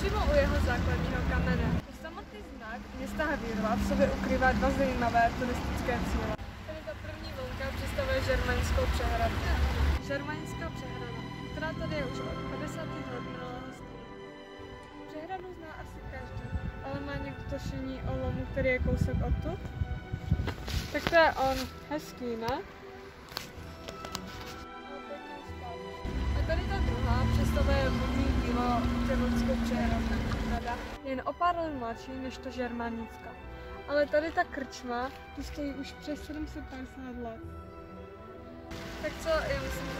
přímo u jeho základního kamene. Samotný znak města Havírova v sobě ukrývá dva zajímavé turistické cíle. Tady ta první vlnka představuje Žermanskou přehradu. Žermanská přehrada, která tady je už od 50. let minulého století. Přehradu zná asi každý, ale má někdo tušení o lomu, který je kousek odtud? Tak to je on. Hezký, ne? Vodní dílo Těmonskou přehrada. Jen o pár let mladší než to Žermanická. Ale tady ta krčma, tu stojí už přes 750 let. Tak co, já myslím, že